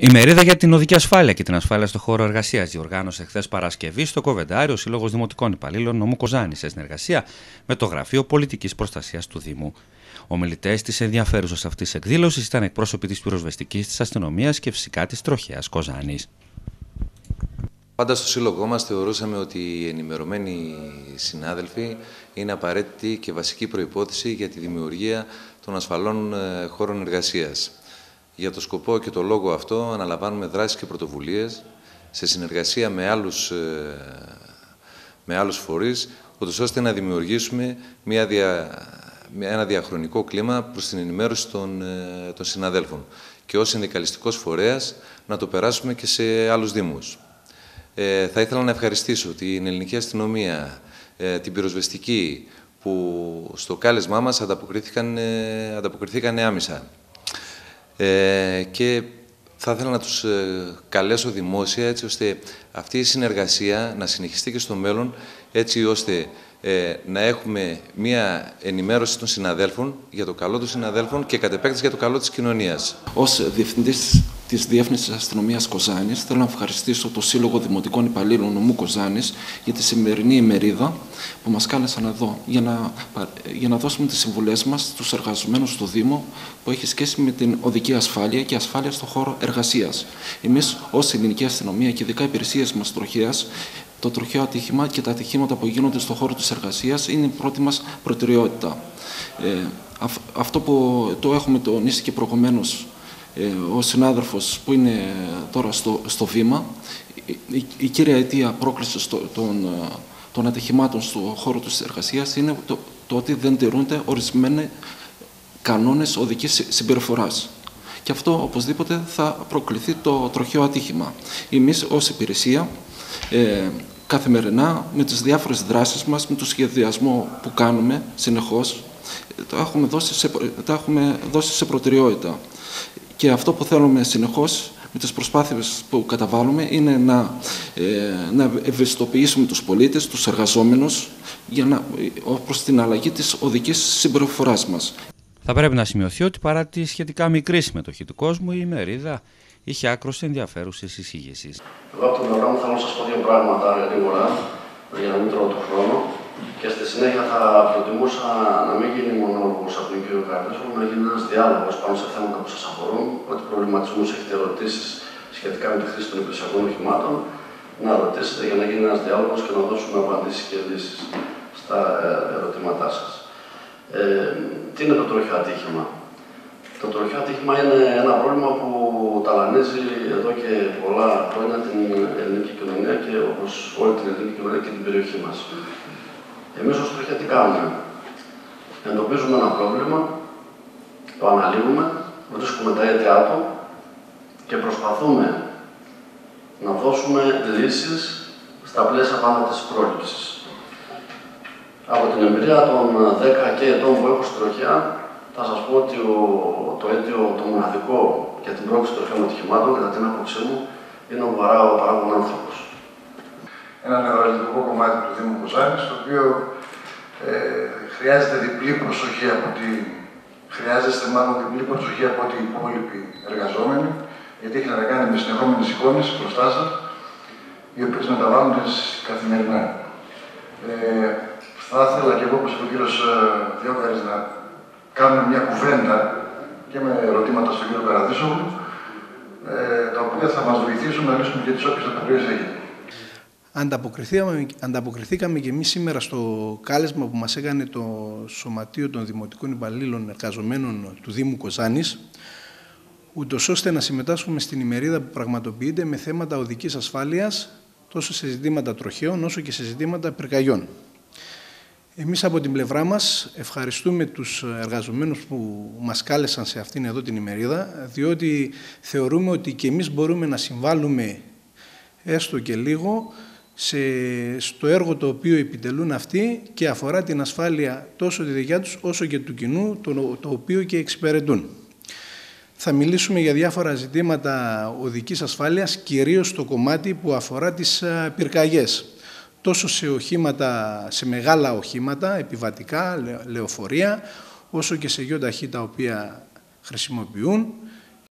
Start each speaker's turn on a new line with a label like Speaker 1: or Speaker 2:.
Speaker 1: Η μερίδα για την οδική ασφάλεια και την ασφάλεια στο χώρο εργασίας διοργάνωσε χθες Παρασκευή στο Κοβεντάριο Σύλλογος Δημοτικών Υπαλλήλων Νομού Κοζάνη σε συνεργασία με το Γραφείο Πολιτικής Προστασίας του Δήμου. Ομιλητές της ενδιαφέρουσας αυτής εκδήλωσης ήταν εκπρόσωποι της πυροσβεστικής, της αστυνομίας και φυσικά της τροχέας Κοζάνης.
Speaker 2: Πάντα στο σύλλογό μας θεωρούσαμε ότι οι ενημερωμένοι συνάδελφοι είναι απαραίτητη και βασική προπόθεση για τη δημιουργία των ασφαλών ε, χώρων εργασίας. Για το σκοπό και το λόγο αυτό αναλαμβάνουμε δράσεις και πρωτοβουλίες σε συνεργασία με άλλους, ε, με άλλους φορείς, ώστε να δημιουργήσουμε μια δια, ένα διαχρονικό κλίμα προς την ενημέρωση των, ε, των συναδέλφων και ως συνδικαλιστικός φορέας να το περάσουμε και σε άλλους δήμους. Ε, θα ήθελα να ευχαριστήσω την ελληνική αστυνομία, ε, την πυροσβεστική, που στο κάλεσμά μας ανταποκριθήκαν, ε, ανταποκριθήκαν άμυσα. Ε, και θα ήθελα να τους ε, καλέσω δημόσια έτσι ώστε αυτή η συνεργασία να συνεχιστεί και στο μέλλον έτσι ώστε ε, να έχουμε μία ενημέρωση των συναδέλφων για το καλό των συναδέλφων και κατ' επέκταση για το καλό της κοινωνίας.
Speaker 3: Ως Διευθυντής της Διεύθυνσης Αστυνομίας Κοζάνης. Θέλω να ευχαριστήσω το Σύλλογο Δημοτικών Υπαλλήλων Νομού Κοζάνης για τη σημερινή ημερίδα που μας κάλεσαν εδώ για να, για να δώσουμε τις συμβουλές μας στους εργαζομένους του Δήμο που έχει σχέση με την οδική ασφάλεια και ασφάλεια στον χώρο εργασίας. Εμείς, ως ελληνική αστυνομία και ειδικά υπηρεσίες μας τροχέα, το τροχαίο ατύχημα και τα ατυχήματα που γίνονται στον χώρο της εργασίας είναι η πρώτη μας προτεραιότητα. Ε, αυτό που το έχουμε τονίσει και προηγουμένως ε, ο συνάδελφος που είναι τώρα στο, στο βήμα, η, η κύρια αιτία πρόκλησης των, ε, των ατυχημάτων στον χώρο της εργασίας είναι το, το ότι δεν τηρούνται ορισμένοι κανόνες οδικής συμπεριφοράς. Και αυτό οπωσδήποτε θα προκληθεί το τροχαίο ατύχημα. Εμείς ως υπηρεσία ε, καθημερινά με τις διάφορες δράσεις μας, με το σχεδιασμό που κάνουμε συνεχώς, το έχουμε δώσει σε, το έχουμε δώσει σε προτεραιότητα. Και αυτό που θέλουμε συνεχώς με τις προσπάθειες που καταβάλουμε είναι να, ε, να ευαισθητοποιήσουμε τους πολίτες, τους εργαζόμενους για να, προς την αλλαγή της οδικής συμπεριφοράς μας.
Speaker 1: Θα πρέπει να σημειωθεί ότι παρά τη σχετικά μικρή συμμετοχή του κόσμου, η ημερίδα είχε άκρος ενδιαφέρουσες εισηγήσει.
Speaker 4: Εγώ από την πλευρά μου θέλω να σας πω δύο πράγματα γρήγορα, για να μην τρώω τον χρόνο. Και στη συνέχεια θα προτιμούσα τον κύριο Καρδέσο, να γίνει ένας διάλογος πάνω σε θέματα που σας αφορούν, ό,τι προβληματισμούς έχετε ερωτήσεις σχετικά με τη χρήση των υπηρεσιακών οχημάτων, να ρωτήσετε για να γίνει ένας διάλογος και να δώσουμε απαντήσεις και λύσεις στα ε, ερωτήματά σας. Ε, τι είναι το τροχαίο ατύχημα; Το τροχαίο ατύχημα είναι ένα πρόβλημα που ταλανίζει εδώ και πολλά χρόνια την ελληνική κοινωνία και όπως όλη την ελληνική κοινωνία και την περιοχή μας. Εμείς ως τροχιά τι κάνουμε; Εντοπίζουμε ένα πρόβλημα, το αναλύουμε, βρίσκουμε τα αίτια του και προσπαθούμε να δώσουμε λύσεις στα πλαίσια πάντα της πρόληψης. Από την εμπειρία των 10 και ετών που έχω στη τροχιά, θα σας πω ότι το αίτιο, το μοναδικό για την πρόκληση των τροχαίων ατυχημάτων, κατά την άποψή μου, είναι ο, παρά, ο παράγων άνθρωπος.
Speaker 5: Ένα νευραλγικό κομμάτι του Δήμου Κοζάνης, το οποίο ε, χρειάζεται διπλή προσοχή από τη... Χρειάζεστε μάλλον διπλή προσοχή από ό,τι οι υπόλοιποι εργαζόμενοι, γιατί έχει να κάνει με συνεχόμενε εικόνες μπροστά σας, οι οποίες μεταβάλλονται καθημερινά. Ε, θα ήθελα και εγώ, όπως είπε ο κύριος ε, Διόκαρης, να κάνουμε μια κουβέντα και με ερωτήματα στον κύριο Καραδίσογλου, ε, τα οποία θα μας βοηθήσουν να λύσουμε και τις όποιες απορίε έγινε.
Speaker 6: Ανταποκριθήκαμε, ανταποκριθήκαμε και εμείς σήμερα στο κάλεσμα που μας έκανε το Σωματείο των Δημοτικών Υπαλλήλων Εργαζομένων του Δήμου Κοζάνης, ούτως ώστε να συμμετάσχουμε στην ημερίδα που πραγματοποιείται με θέματα οδικής ασφάλειας, τόσο σε ζητήματα τροχαίων όσο και σε ζητήματα πυρκαγιών. Εμείς από την πλευρά μας ευχαριστούμε τους εργαζομένους που μας κάλεσαν σε αυτήν εδώ την ημερίδα, διότι θεωρούμε ότι και εμείς μπορούμε να συμβάλλουμε έστω και λίγο σε, στο έργο το οποίο επιτελούν αυτοί και αφορά την ασφάλεια τόσο τη δικιά τους όσο και του κοινού το, το οποίο και εξυπηρετούν. Θα μιλήσουμε για διάφορα ζητήματα οδικής ασφάλειας, κυρίως στο κομμάτι που αφορά τις πυρκαγιές. Τόσο σε οχήματα, σε μεγάλα οχήματα, επιβατικά, λεωφορεία, όσο και σε γιοταχή τα οποία χρησιμοποιούν,